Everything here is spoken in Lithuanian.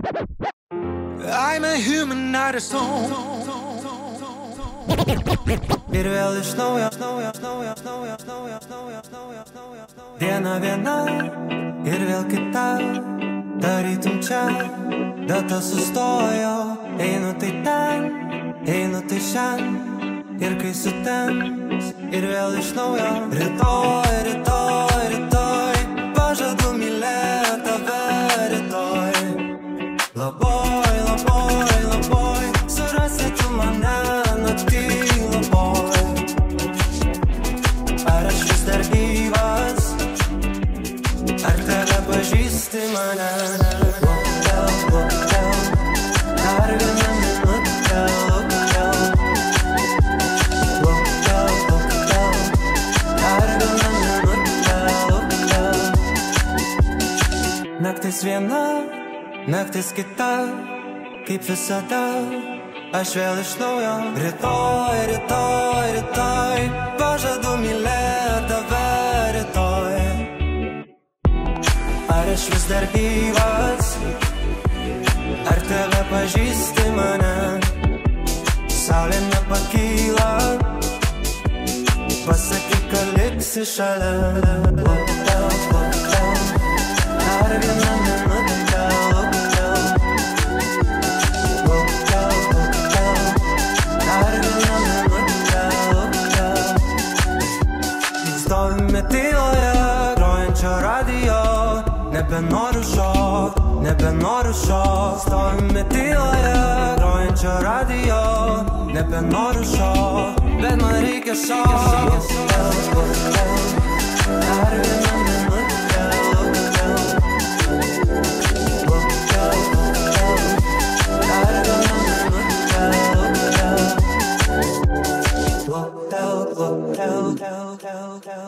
I'm a human, not a song. Ir vėl iš naujo, naujo, naujo, naujo, naujo, naujo, naujo, naujo. Diena viena ir vėl kita, tarytum čia, data sustojo, einu tai ten, einu tai šiandien. Ir kai sutems, ir vėl iš naujo, rytoj, rytoj, Labai, labai, labai, surasi tu mane naktį labai. Ar aš vis dar gyvas, ar tave pažįsti mane? Luktel, luktel, dar vieną minutę, luktel. Luktel, luktel, dar vieną minutę, luktel. Naktis viena, naktis kita, kaip visada, aš vėl iš naujo. Rytoj, rytoj, rytoj, pažadu mylėti tave rytoj. Ar aš vis dar gyvas, ar tave pažįsti mane? Saulė nepakyla, pasakyk, kad liksi šalia. tyloje grojančio radijo Nebenoriu šok, nebenoriu šok Stovime tyloje grojančio radijo Nebenoriu šok, bet man reikia šok Dar viena minutė Dar viena minutė Lockdown, lockdown, lockdown, lockdown